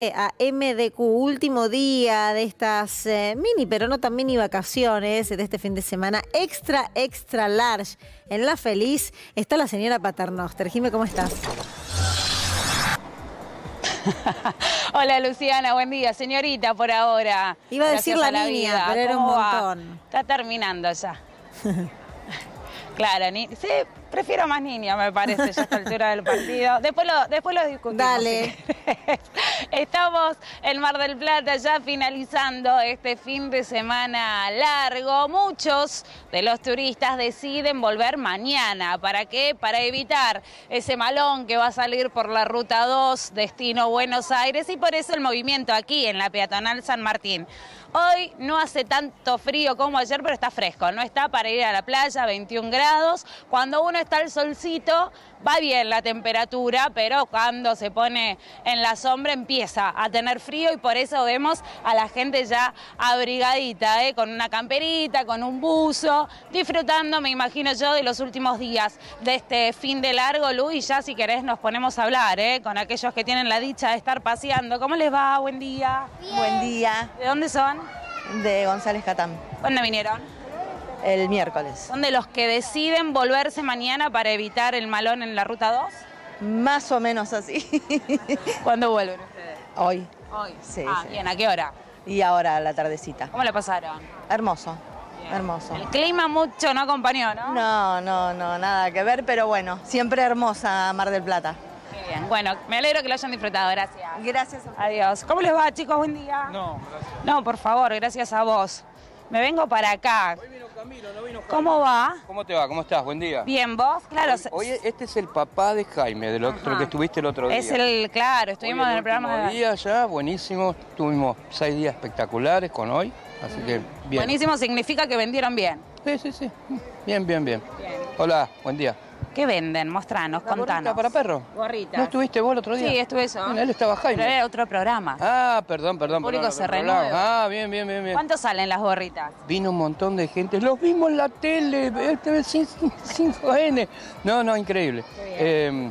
a MDQ, último día de estas eh, mini, pero no tan mini vacaciones de este fin de semana, extra, extra large. En La Feliz está la señora Paternoster. Jime, ¿cómo estás? Hola Luciana, buen día. Señorita, por ahora. Iba a decir la a niña, vida. pero era un montón. Está terminando ya. claro, ni... sí, prefiero más niña, me parece, ya a esta altura del partido. Después lo, después lo discutimos. Dale. si. Estamos en Mar del Plata ya finalizando este fin de semana largo. Muchos de los turistas deciden volver mañana. ¿Para qué? Para evitar ese malón que va a salir por la ruta 2, destino Buenos Aires, y por eso el movimiento aquí en la peatonal San Martín. Hoy no hace tanto frío como ayer, pero está fresco. No está para ir a la playa, 21 grados. Cuando uno está al solcito, va bien la temperatura, pero cuando se pone en la sombra empieza a tener frío y por eso vemos a la gente ya abrigadita, ¿eh? con una camperita, con un buzo, disfrutando, me imagino yo, de los últimos días de este fin de largo, Lu, y ya si querés nos ponemos a hablar ¿eh? con aquellos que tienen la dicha de estar paseando. ¿Cómo les va? Buen día. Buen día, ¿De dónde son? de González Catán, ¿Cuándo vinieron? El miércoles. ¿Son de los que deciden volverse mañana para evitar el malón en la ruta 2? Más o menos así. ¿Cuándo vuelven ustedes? Hoy Hoy. Sí, Ah, sí. bien, ¿a qué hora? y ahora a la tardecita. ¿Cómo le pasaron? Hermoso, Bien. hermoso. El clima mucho no acompañó, ¿no? No, no, no, nada que ver, pero bueno, siempre hermosa Mar del Plata. Qué bien. Bueno, me alegro que lo hayan disfrutado, gracias. Gracias. a Adiós. ¿Cómo les va, chicos? Buen día. No, gracias. No, por favor, gracias a vos. Me vengo para acá. Hoy vino Camilo, no vino Jaime. ¿Cómo va? ¿Cómo te va? ¿Cómo estás? Buen día. Bien, vos, claro. se- Oye, este es el papá de Jaime, del otro Ajá. que estuviste el otro día. es el, claro, estuvimos Hoy en el programa de... día ya, buenísimo. Tuvimos seis días espectaculares con hoy, así que bien. Buenísimo significa que vendieron bien. Sí, sí, sí. Bien, bien, bien. Bien. Hola, buen día. ¿Qué venden? Mostranos, ¿La gorrita contanos. para perro? Gorritas. ¿No estuviste vos el otro día? Sí, estuve yo. Bueno, él estaba Jaime. Pero era otro programa. Ah, perdón, perdón. El público perdón, se renueva. Ah, bien, bien, bien, bien. ¿Cuánto salen las gorritas? Vino un montón de gente, los vimos en la tele, este 5N. No, no, increíble. Eh,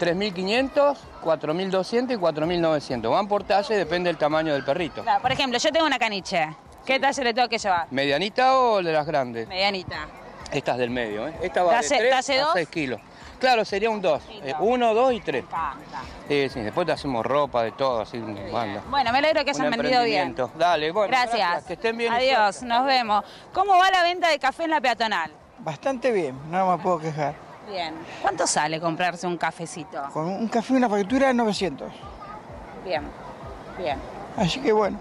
3.500, 4.200 y 4.900. Van por talle, depende del tamaño del perrito. Claro, por ejemplo, yo tengo una caniche. ¿Qué talle le tengo que llevar? ¿Medianita o de las grandes? Medianita. Esta es del medio, ¿eh? Esta va ¿Talle- de 3 talle a dos? 6 kilos. Claro, sería un 2. Listo. 1, 2 y 3. Me encanta. Sí, sí, después te hacemos ropa de todo, así, banda. Bueno, me alegro que hayan vendido bien. Dale, bueno. Gracias. Que estén bien. Adiós, nos vemos. ¿Cómo va la venta de café en la peatonal? Bastante bien, no me puedo quejar. Bien. ¿Cuánto sale comprarse un cafecito? Con un café y una factura de 900. Bien. Bien. Así que bueno.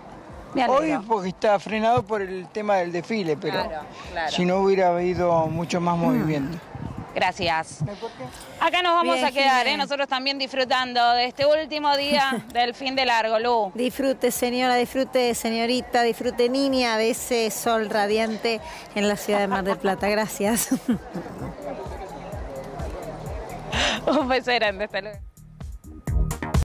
Hoy porque está frenado por el tema del desfile, pero Claro, claro. si no hubiera habido mucho más movimiento. Gracias. Acá nos vamos Bien, a quedar. ¿eh? nosotros también disfrutando de este último día del fin de largo, Lu. Disfrute, señora, disfrute, señorita, disfrute, niña, de ese sol radiante en la ciudad de Mar del Plata. Gracias. Un beso grande, hasta luego.